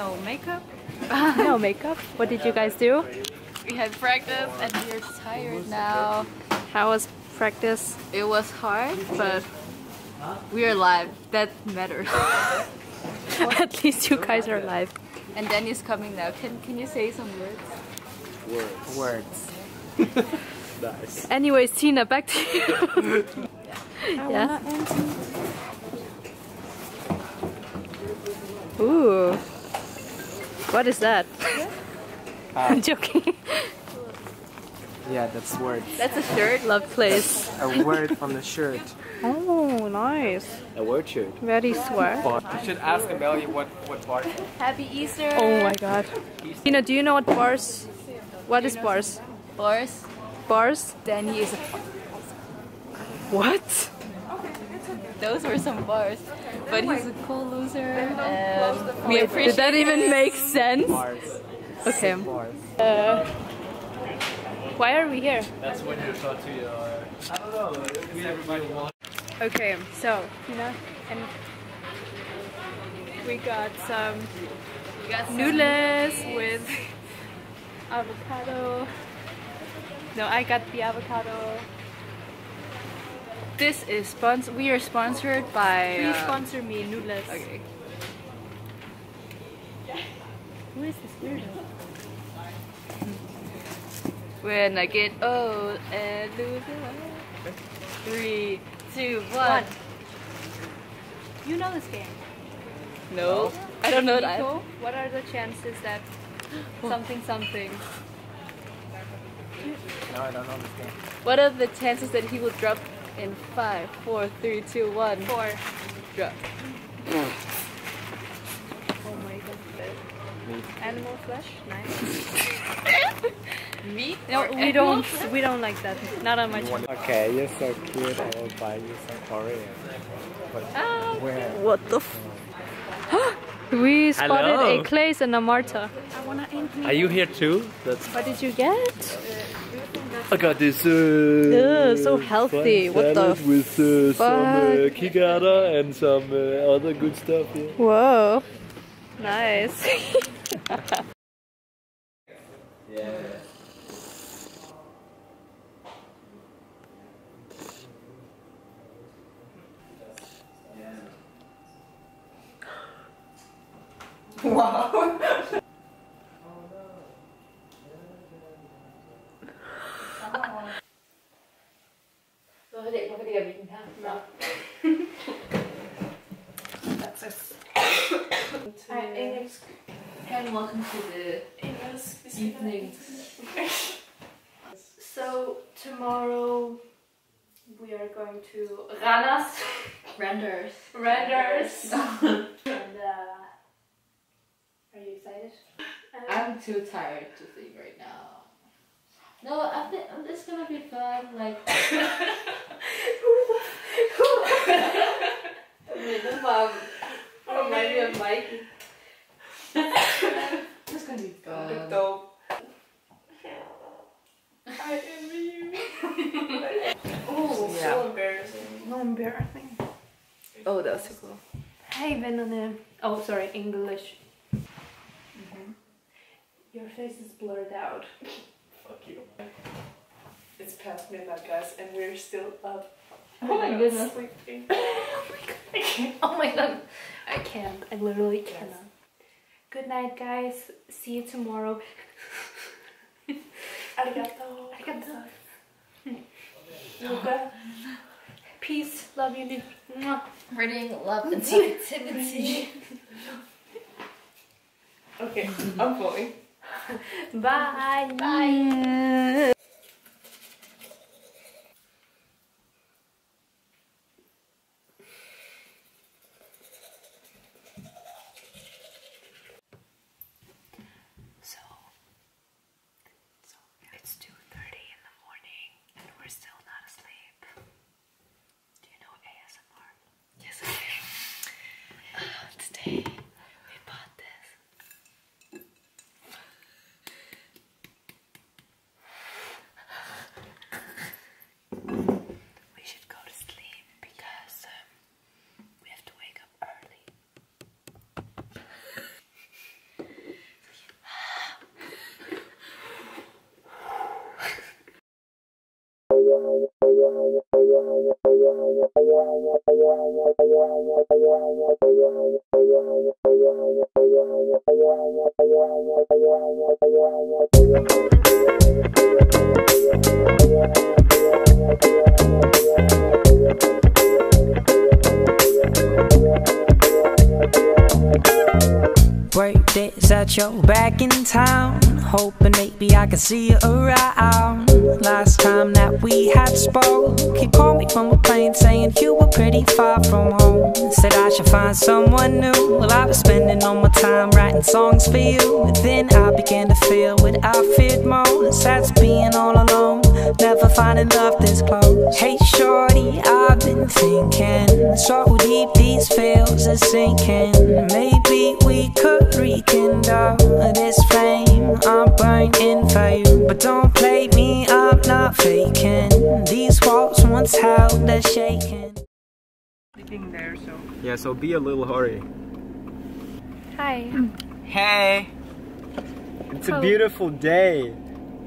No makeup. no makeup. What did you guys do? We had practice and we're tired now. How was practice? It was hard, but we're alive. That matters. At least you guys are alive. and Danny's coming now. Can Can you say some words? Words. Words. Nice. Anyways, Tina, back to you. yeah. Ooh. What is that? Uh, I'm joking. Yeah, that's words. That's a shirt. Love place. A word from the shirt. Oh, nice. A word shirt. Very swag. You should ask Amelia what what bar. Happy Easter. Oh my god. Tina, do you know what bars? What is bars? Bars? Bars? Danny is a. What? Those were some bars, but he's a cool loser, and we appreciate. Did that even make sense? Bars. Okay. Bars. Uh, why are we here? That's when you talk to your. I don't know. We everybody wants. Okay, so Tina and we got some We got some- noodles with avocado. No, I got the avocado. This is sponsor. We are sponsored by. Please uh, sponsor me, noodles. Okay. Who is this weirdo? When I get old and lose it. Three, two, one. One. You know this game. No, I don't know that. Nico, what are the chances that something something? No, I don't understand. What are the chances that he will drop in five, four, three, two, one? Four. Drop. Oh my god. Animal flesh, nice. Meat? No, we don't. We don't like that. Not on my channel. Okay, you're so cute. I will buy you some Korean. But Ah, where? What the? F- we spotted Hello. a Clays and a Marta. Are you here too? That's. What did you get? I got this. Uh, Ugh, so healthy. What the with uh, some uh, and some uh, other good stuff. Yeah. Whoa, nice. And welcome to the evening. So tomorrow we are going to Ranas Renders. Renders. and uh, are you excited? I'm too tired to think right now. No, I think it's gonna be fun. Like. Đúng mà remind me of Mikey. It's gonna be fun. Oh, Yeah. so embarrassing. No embarrassing. Oh, that was so cool. Hey, Venone. Oh, sorry, English. Your face is blurred out. Fuck you. It's past midnight, guys, and we're still up. Oh We're my not goodness. Sleeping. Oh my god. I can't. I literally cannot. Good night, guys. See you tomorrow. Arigato. Arigato. Luca. Peace. Love you. Mwah. Spreading love and positivity. Okay, I'm going. Bye. Bye. Birthdays at your back in town. Hoping maybe I can see you around. Had spoke, you called me from a plane saying you were pretty far from home. Said I should find someone new. Well, I was spending all my time writing songs for you. Then I began to feel what I feared most. That's being all alone, never finding love this close. Hey, shorty, I've been thinking so deep these feels are sinking. Maybe we could rekindle held a shaking. Sleeping there, so. Yeah, so be a little hurry. Hi. Hey! It's a beautiful day.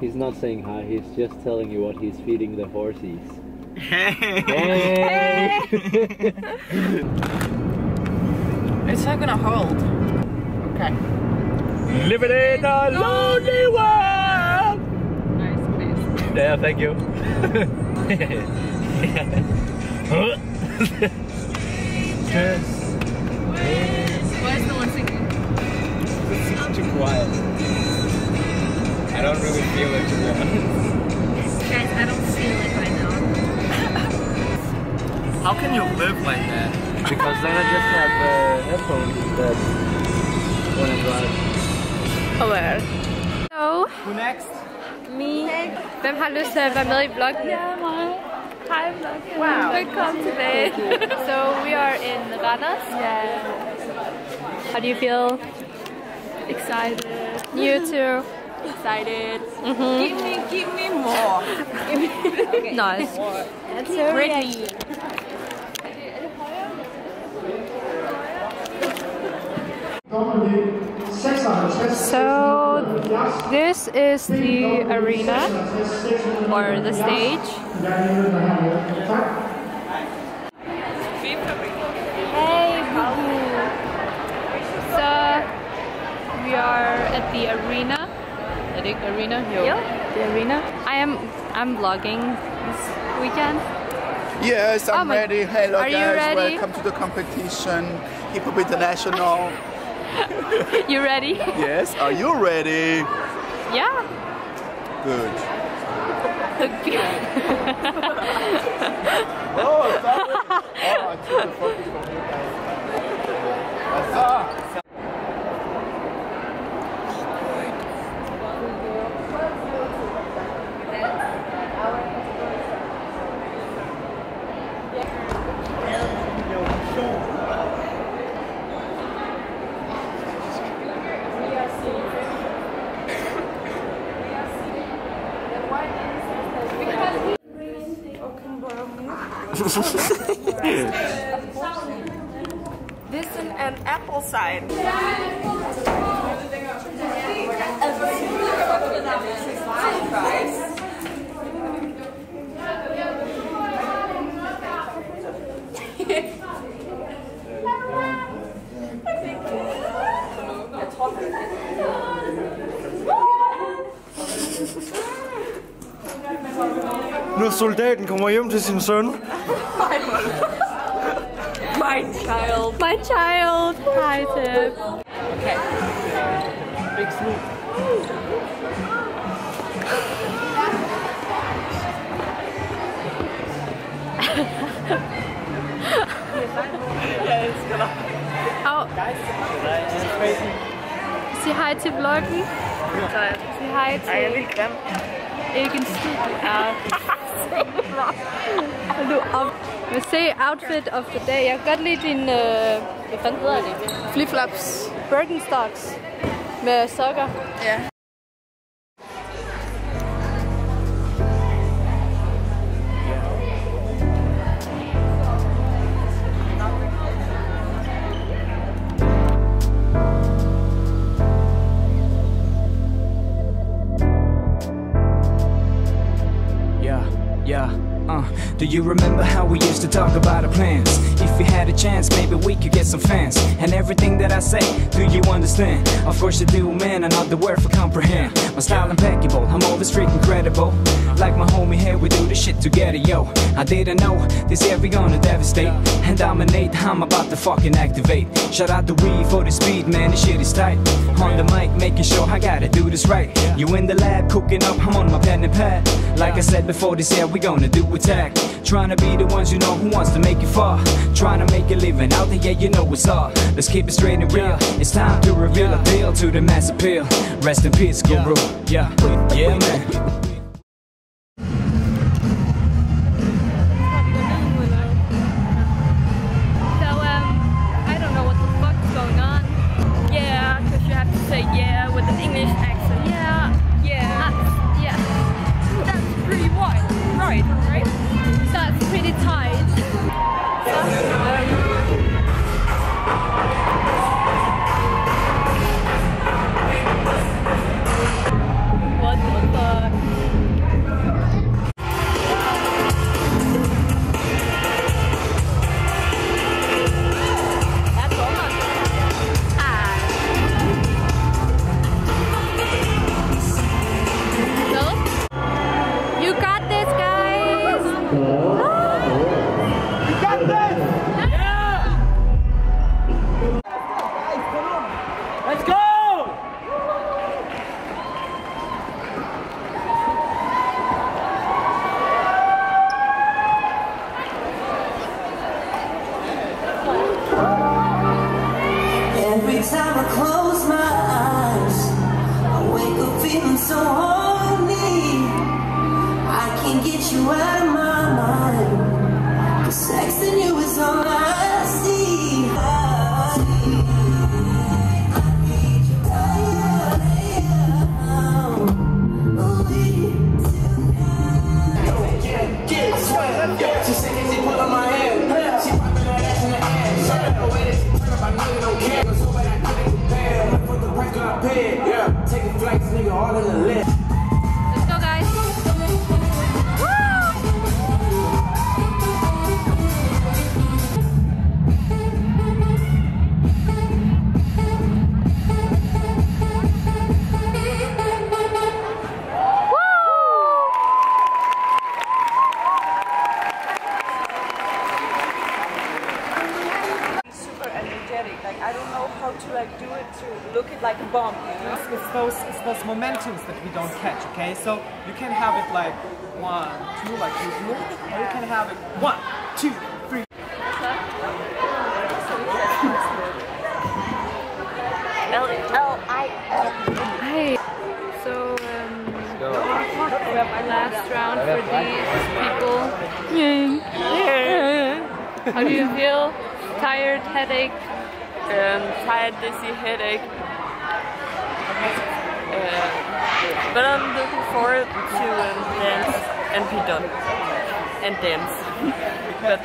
He's not saying hi, he's just telling you what he's feeding the horses. Hey! It's not gonna hold. Okay. Living in a lonely world! Nice place. Yeah, thank you. Why is no one singing? It's too quiet. I don't really feel it to be honest. Guys, I don't feel it right now. How can you live like that? Because then I just have uh, headphones instead when I drive. Where? Hello, Who next? me. Hvem har lyst til at være med i vloggen? Ja, mig. Hi vloggen. Wow. Velkommen tilbage. so we are in Randers. Yeah. How do you feel? Excited. You too. Excited. Mm-hmm. Give me, give me more. Nice. That's so Ready. So this is the arena or the stage. Hey, boo boo. So we are at the arena. I think arena. Yo. The arena. I am. I'm vlogging this weekend. Yes, Oh I'm my- ready. Hello Are you guys, ready? welcome to the competition. Hip Hop International. You ready? yes, are you ready? yeah. Good. Oh, sorry. oh, I took the focus from you guys. Ah. This Wissen and apple sign. Nur Soldaten, kommen wir hier um diesen Söhnen. Child. My child. Hi, Tip. Big Snoop. Oh. Sig hej til vloggen. Sig hej til... Ej, jeg er lidt grim. Ikke en skid. Ja. Hold nu Men se outfit of the day. Jeg kan godt lide din... Øh, hvad fanden hedder det? Flip-flops. Birkenstocks. Med sokker. Ja. Do you remember how we used to talk about our plans? If we had a chance, maybe we could get some fans. And everything that I say, do you understand? Of course you do, man, another word for comprehend. My style impeccable, I'm always freaking credible. Like my homie here, we do the shit together, yo. I didn't know this year we gonna devastate and dominate. I'm about to fucking activate. Shout out to Weed for the speed, man, this shit is tight. On the mic, making sure I gotta do this right. You in the lab, cooking up, I'm on my pen and pad. Like I said before, this year we gonna do attack. Trying to be the ones you know who wants to make you fall. Trying to make a living out there, yeah, you know it's all. Let's keep it straight and real. It's time to reveal a deal to the mass appeal. Rest in peace, Guru. Yeah, yeah, man. Let's go! She said, bomb. It's, it's those it's those momentums that we don't catch, okay? So you can have it like one, two, like you do, or you can have it one, two, three. Hey. So, um, we have our last round for these people. Yeah. How do you feel? Tired, headache? Um, tired, dizzy, headache. Uh, but I'm looking forward to um, dance and be done. And dance. but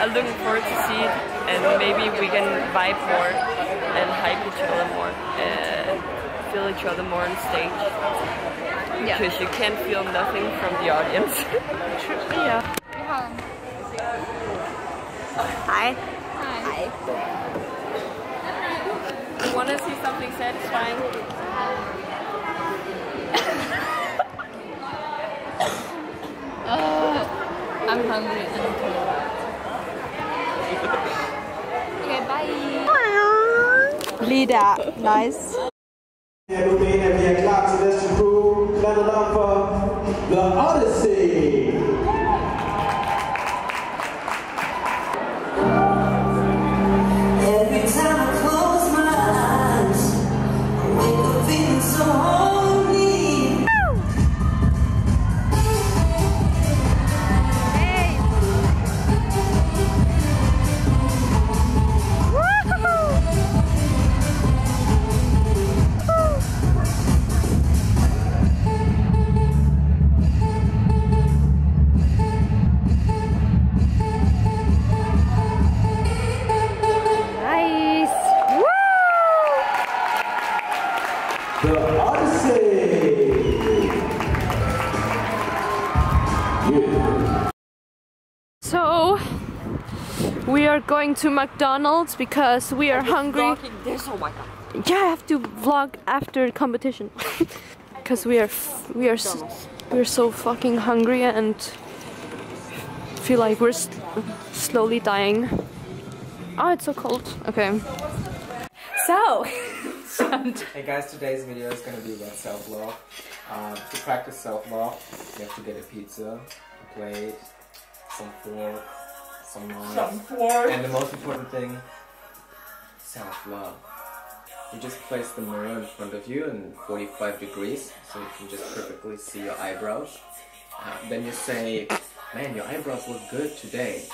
I'm looking forward to see it and maybe we can vibe more and hype each other more. and feel each other more on stage. Yeah. Because you can't feel nothing from the audience. yeah. Hi. Hi. You want to see something satisfying? I'm hungry and cold. Okay, bye. Leader, nice. Everybody, if you're clocks, that's the crew. Level up for the Odyssey. Going to McDonald's because we are hungry. This, oh my god. Yeah, I have to vlog after the competition because we are f- we are s- we are so fucking hungry and feel like we're s- slowly dying. Oh, it's so cold. Okay. So, Hey guys, today's video is gonna be about self-love. Um, to practice self-love, you have to get a pizza, a plate, some fork, some knife, Some and the most important thing, self-love. You just place the mirror in front of you in 45 degrees, so you can just perfectly see your eyebrows. Uh, then you say, man, your eyebrows look good today.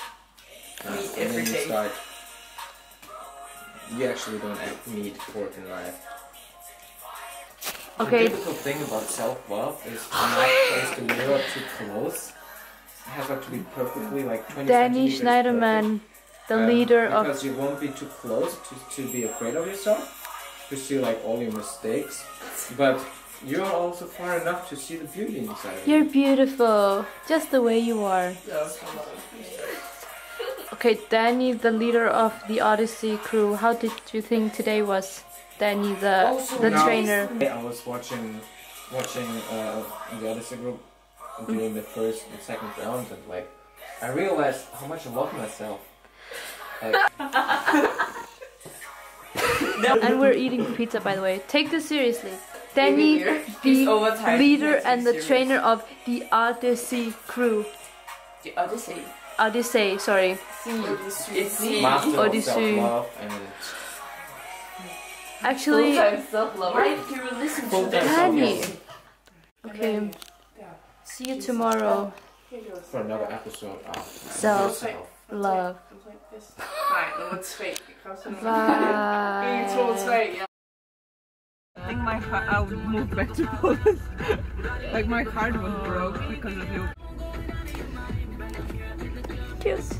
Uh, and every then you day. start. You actually don't act- need fork and life. Okay. The difficult thing about self-love is to not place the mirror too close. It to be perfectly like 20 Danny Schneiderman, the um, leader of. because you won't be too close to, to be afraid of yourself, to see like all your mistakes, but you're also far enough to see the beauty inside of you. You're beautiful, just the way you are. Okay, Danny, the leader of the Odyssey crew. How did you think today was? Danny, the Also the now- trainer. I was watching watching uh, the Odyssey group during the first and second round, and like I realized how much I love myself. Like, and we're eating pizza, by the way. Take this seriously. Danny, the overtired. leader and the serious. trainer of the Odyssey crew. The Odyssey. Odyssey, sorry. It's me. master Odyssey. of self-love Actually, self-love. Why do you listen to time Danny. self-love Okay. See you tomorrow. for another episode of Self love. Nej, nummer tre. Kom så Bye. En, to, tre, ja. I think my heart, I would move back to Poland. like my heart was broke because of you. Kiss.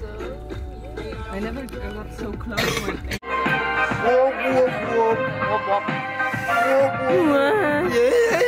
I never got so close when I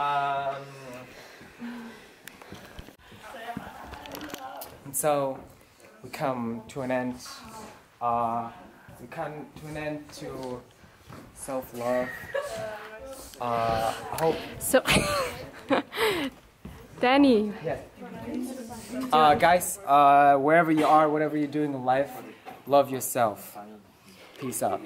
Um, And so we come to an end. Uh, we come to an end to self-love. Uh, hope. So, Danny, Yes. Uh, guys, uh, wherever you are, whatever you're doing in life, love yourself. Peace out.